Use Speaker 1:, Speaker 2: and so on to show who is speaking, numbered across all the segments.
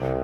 Speaker 1: you.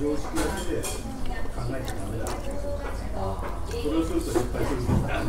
Speaker 1: 常識をしで考えちゃダメだ。それをすると失敗するんだ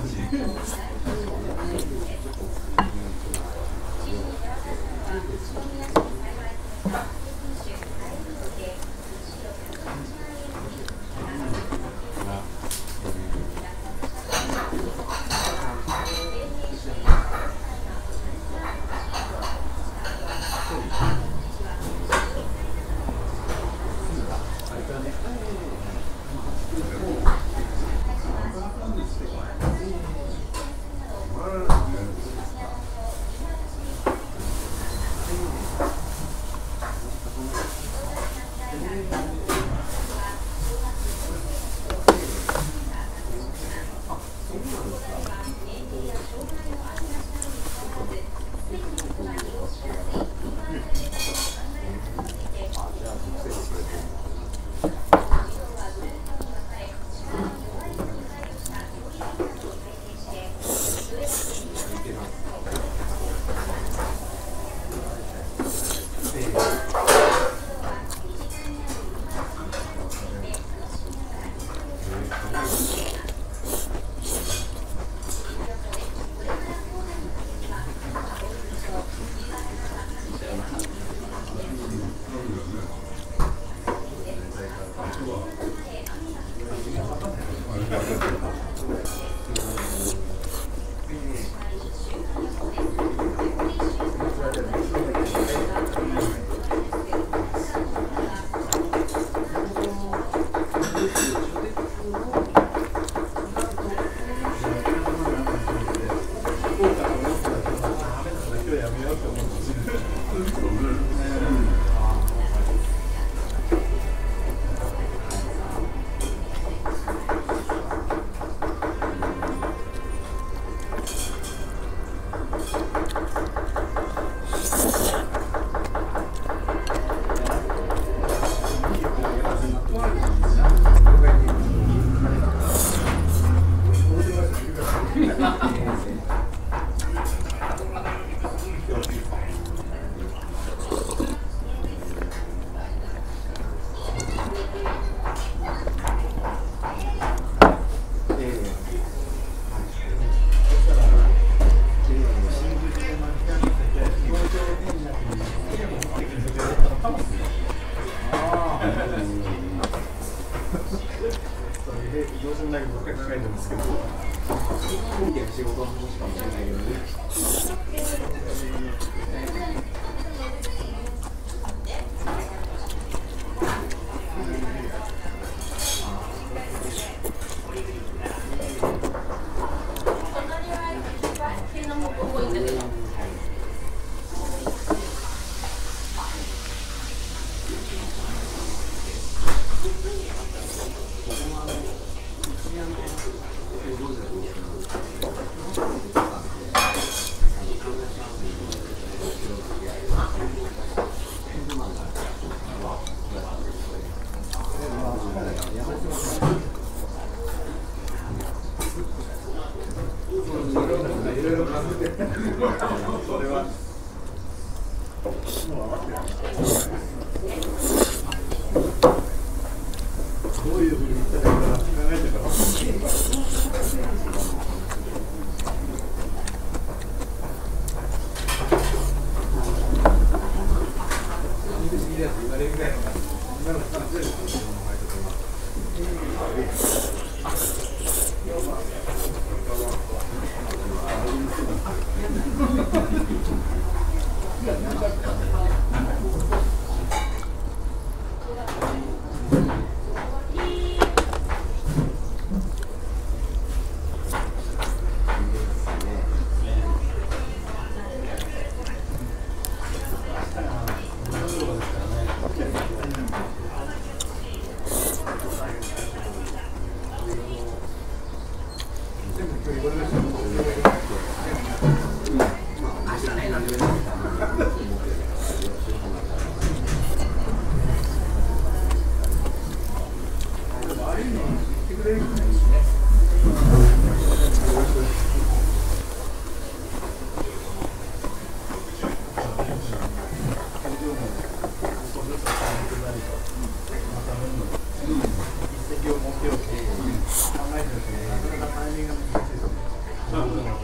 Speaker 1: か考えてますけど。今夜の仕事の話かもしれないけどね
Speaker 2: それは。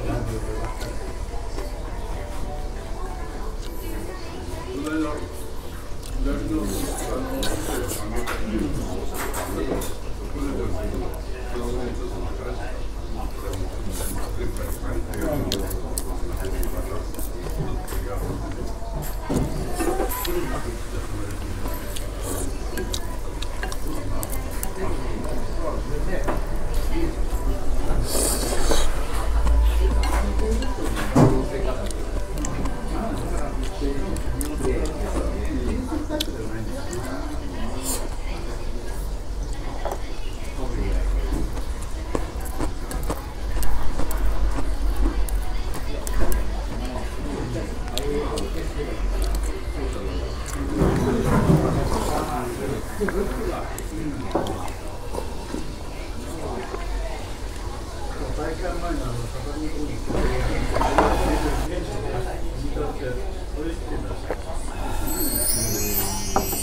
Speaker 1: 大会 Thank you.